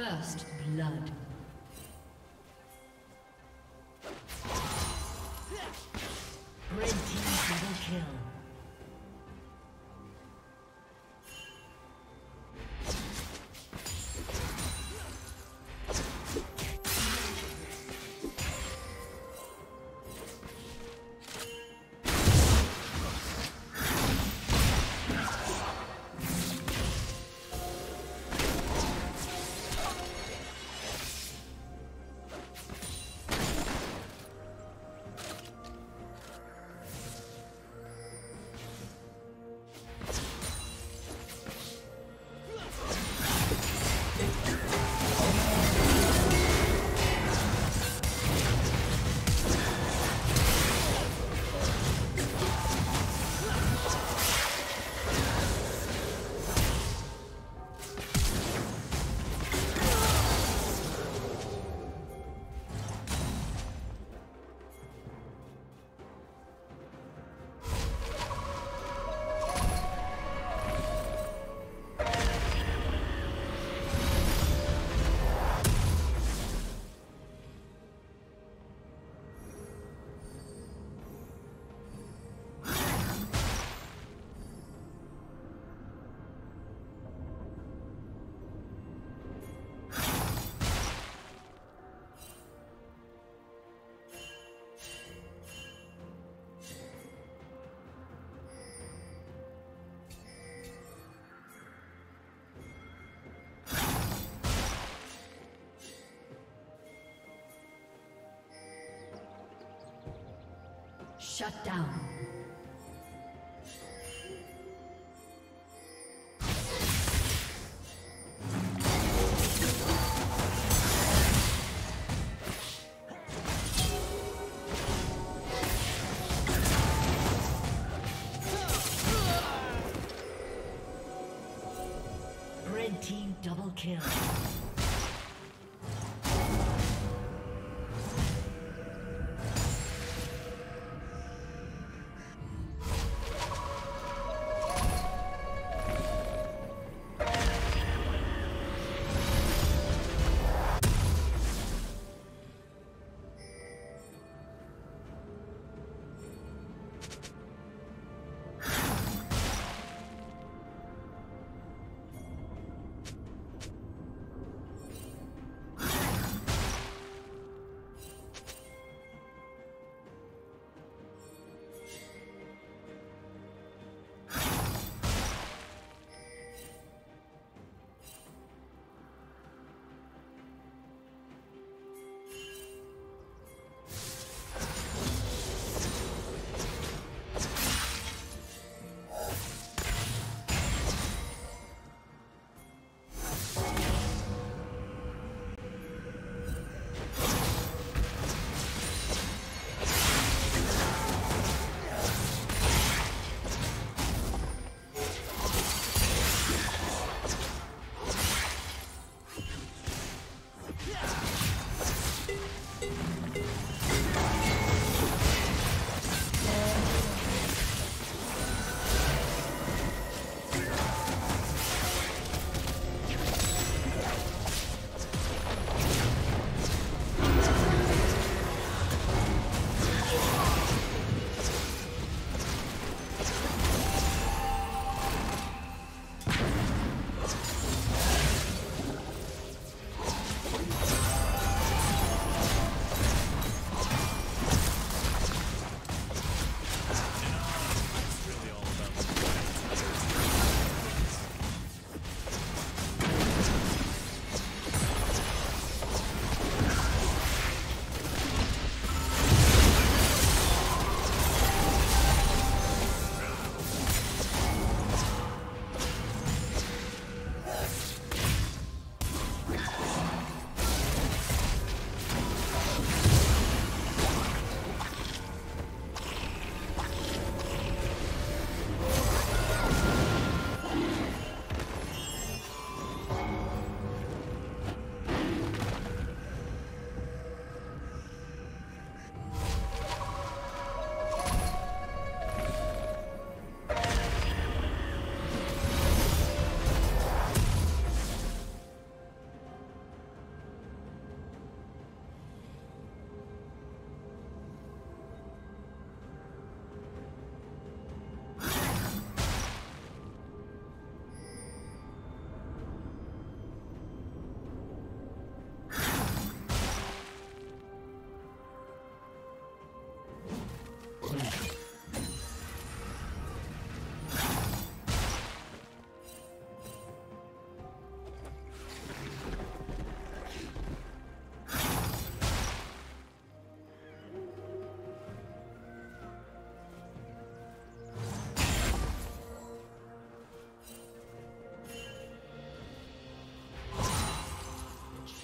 First blood. Shut down.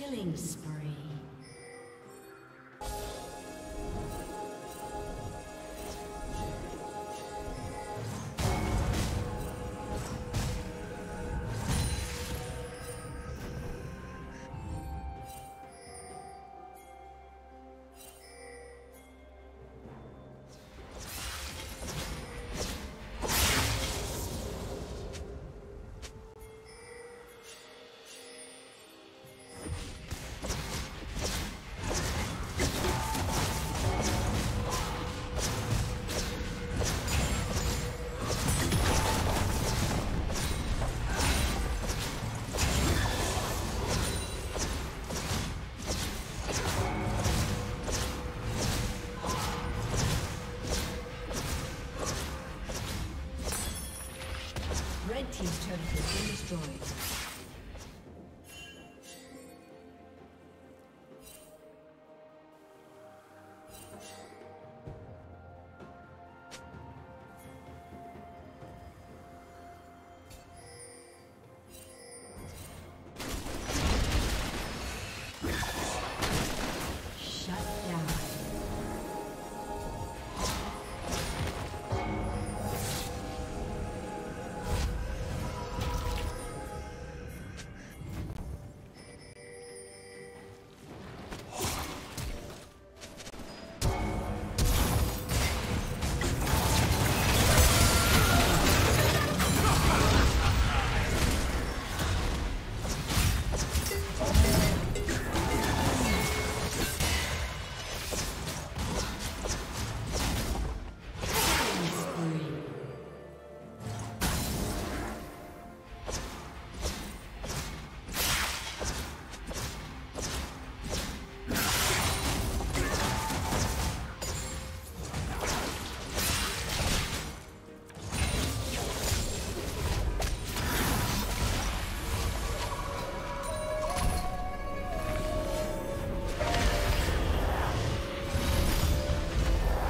Killing spree.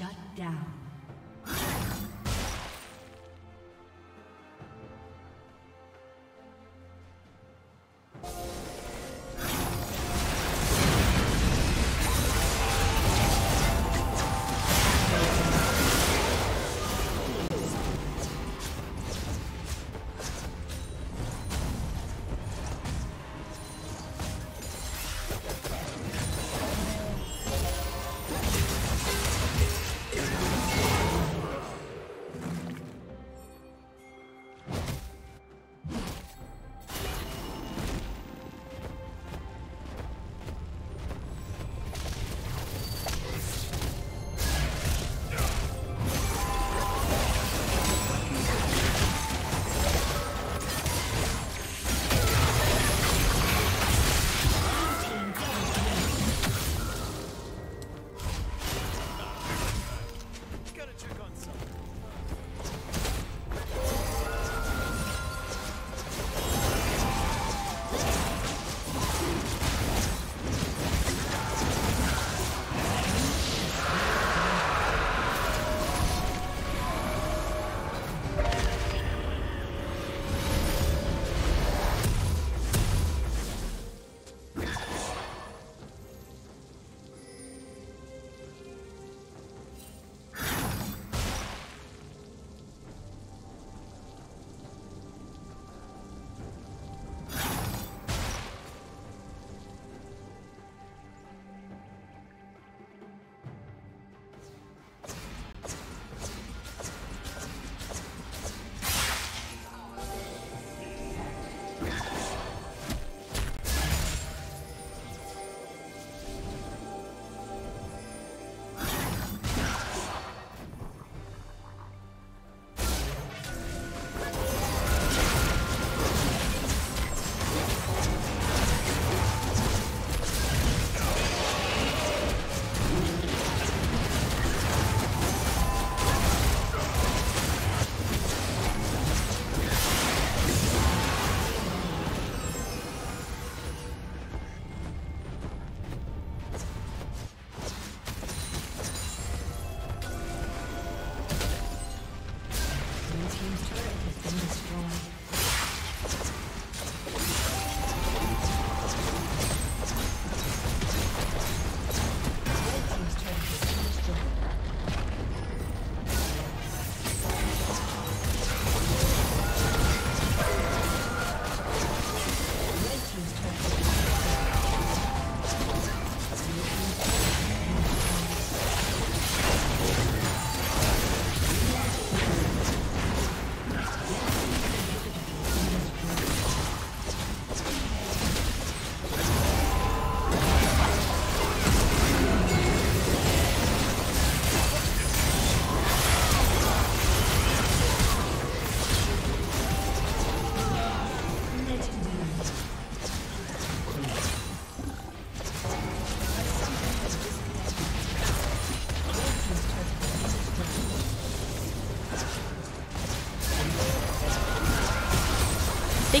Shut down.